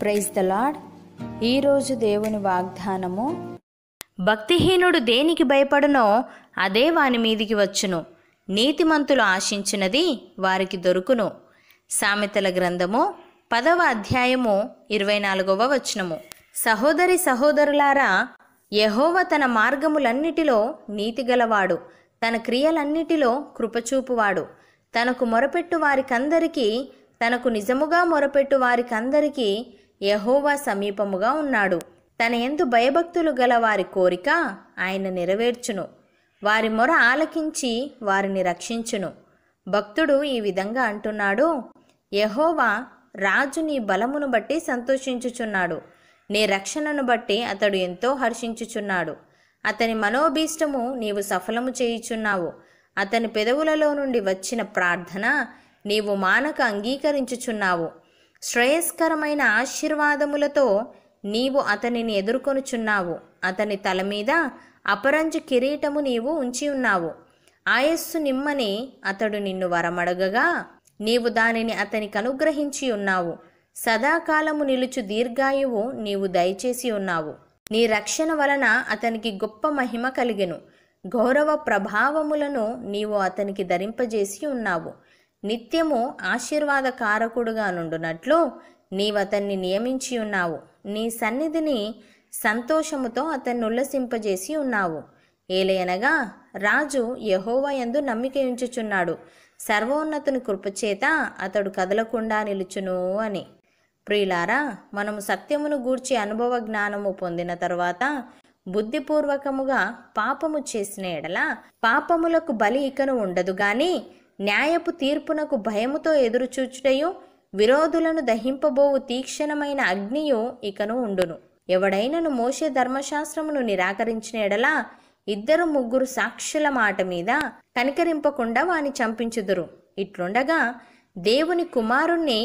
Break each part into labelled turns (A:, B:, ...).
A: Praise the lord ఈరోజు దేవుని వాగ్దానము
B: భక్తిహీనుడు దేనికి భయపడునో అదే వాని మీదికి వచ్చును. నీతిమంతులు ఆశించినది వారికి దొరుకును. సామెతల గ్రంథము పదవ అధ్యాయము ఇరవై నాలుగవ వచనము. సహోదరి సహోదరులారా యహోవ తన మార్గములన్నిటిలో నీతిగలవాడు తన క్రియలన్నిటిలో కృపచూపువాడు. తనకు మొరపెట్టు వారికందరికీ తనకు నిజముగా మొరపెట్టు వారికందరికీ యహోవా సమీపముగా ఉన్నాడు. తన ఎందు భయభక్తులు గల వారి కోరిక ఆయన నెరవేర్చును. వారి మొర ఆలకించి వారిని రక్షించును. భక్తుడు ఈ విధంగా అంటున్నాడు యహోవా రాజు నీ బలమును బట్టి సంతోషించుచున్నాడు. నీ రక్షణను బట్టి అతడు ఎంతో హర్షించుచున్నాడు. అతని మనోభీష్టము నీవు సఫలము చేయుచున్నావు. అతని పెదవులలో నుండి వచ్చిన ప్రార్థన నీవు మానక అంగీకరించుచున్నావు. శ్రేయస్కరమైన ఆశీర్వాదములతో నీవు అతనిని ఎదుర్కొనుచున్నావు. అతని తల మీద అపరంజు కిరీటము నీవు ఉంచి ఉన్నావు. ఆయస్సు నిమ్మని అతడు నిన్ను వరమడగగా నీవు దానిని అతనికి అనుగ్రహించి ఉన్నావు. సదాకాలము నిలుచు దీర్ఘాయువు నీవు దయచేసి ఉన్నావు. నీ రక్షణ వలన అతనికి గొప్ప మహిమ కలిగెను. గౌరవ ప్రభావములను నీవు అతనికి ధరింపజేసి ఉన్నావు. నిత్యము ఆశీర్వాద కారకుడుగా నుండునట్లు నీవతన్ని నియమించి ఉన్నావు. నీ సన్నిధిని సంతోషముతో అతన్ని ఉల్లసింపజేసి ఉన్నావు. ఏలయనగా రాజు యహోవా యందు నమ్మిక ఉంచుచున్నాడు సర్వోన్నతుని కృపచేత అతడు కదలకుండా నిలుచును అని. ప్రియులారా మనము సత్యమును గూర్చి అనుభవ జ్ఞానము పొందిన తర్వాత బుద్ధిపూర్వకముగా పాపము చేసిన ఎడల పాపములకు బలి ఇకను ఉండదు గాని న్యాయపు తీర్పునకు భయముతో ఎదురుచూచుటయు విరోధులను దహింపబోవు తీక్షణమైన అగ్నియు ఇకను ఉండును. ఎవడైనను మోసే ధర్మశాస్త్రమును నిరాకరించిన ఎడల ఇద్దరు ముగ్గురు సాక్షుల మాట మీద కనికరింపకుండా వాని చంపించుదురు. ఇట్లుండగా దేవుని కుమారుణ్ణి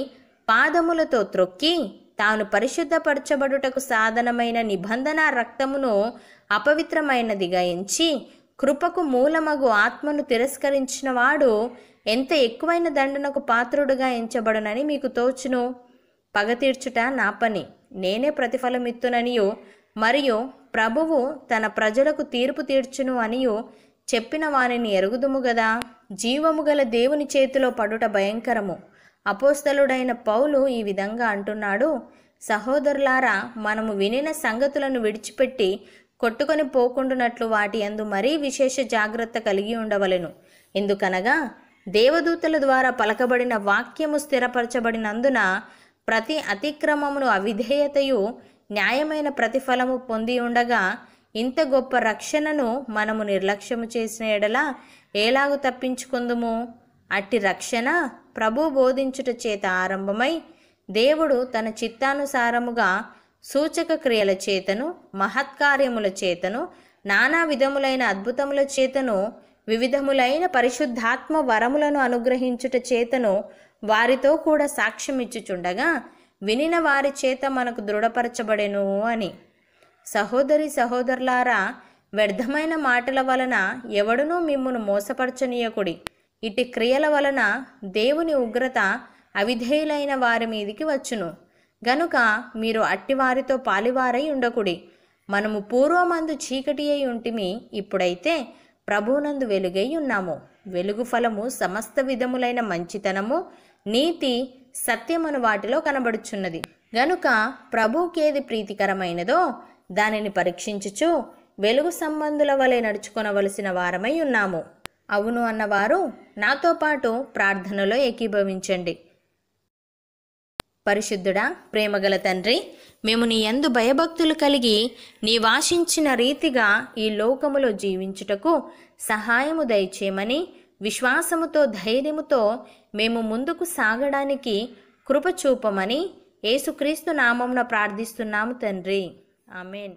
B: పాదములతో త్రొక్కి తాను పరిశుద్ధపరచబడుటకు సాధనమైన నిబంధన రక్తమును అపవిత్రమైనదిగా ఎంచి కృపకు మూలమగు ఆత్మను తిరస్కరించిన వాడు ఎంత ఎక్కువైన దండనకు పాత్రుడుగా ఎంచబడునని మీకు తోచును. పగ తీర్చుట నా పని. నేనే ప్రతిఫలమిత్తుననియు మరియు ప్రభువు తన ప్రజలకు తీర్పు తీర్చును అనియు. చెప్పిన వానిని ఎరుగుదుము గదా. జీవము గల దేవుని చేతిలో పడుట భయంకరము. అపోస్తలుడైన పౌలు ఈ విధంగా అంటున్నాడు. సహోదరులారా మనము వినిన సంగతులను విడిచిపెట్టి కొట్టుకొని పోకుండునట్లు వాటి అందు మరీ విశేష జాగ్రత్త కలిగి ఉండవలెను. ఎందుకనగా దేవదూతల ద్వారా పలకబడిన వాక్యము స్థిరపరచబడినందున ప్రతి అతిక్రమమును అవిధేయతయు న్యాయమైన ప్రతిఫలము పొంది ఉండగా ఇంత గొప్ప రక్షణను మనము నిర్లక్ష్యము చేసిన ఎడల ఏలాగు తప్పించుకుందుము? అట్టి రక్షణ ప్రభు బోధించుట చేత ఆరంభమై దేవుడు తన చిత్తానుసారముగా సూచక క్రియల చేతను మహత్కార్యముల చేతను నానా విధములైన అద్భుతముల చేతను వివిధములైన పరిశుద్ధాత్మ వరములను అనుగ్రహించుట చేతను వారితో కూడా సాక్ష్యమిచ్చుచుండగా వినిన వారి చేత మనకు దృఢపరచబడెను అని. సహోదరి సహోదరులారా వ్యర్థమైన మాటల వలన ఎవడునూ మిమ్మును మోసపరచనీయకుడి. ఇటు క్రియల వలన దేవుని ఉగ్రత అవిధేయులైన వారి మీదికి వచ్చును. గనుక మీరు అట్టివారితో పాలివారై ఉండకుడి. మనము పూర్వమందు చీకటి అయి ఉంటిమి ఇప్పుడైతే ప్రభువునందు వెలుగై ఉన్నాము. వెలుగు ఫలము సమస్త విధములైన మంచితనము నీతి సత్యమను వాటిలో కనబడుచున్నది. గనుక ప్రభుకేది ప్రీతికరమైనదో దానిని పరీక్షించుచు వెలుగు సంబంధుల వలె నడుచుకొనవలసిన వారమై ఉన్నాము. అవును అన్నవారు నాతో పాటు ప్రార్థనలో ఏకీభవించండి. పరిశుద్ధుడా ప్రేమగల తండ్రి మేము నీ యందు భయభక్తులు కలిగి నీ వాషించిన రీతిగా ఈ లోకములో జీవించుటకు సహాయము దయచేయమని విశ్వాసముతో ధైర్యముతో మేము ముందుకు సాగడానికి కృప చూపమని యేసుక్రీస్తు నామమున ప్రార్థిస్తున్నాము తండ్రి. ఆమెన్.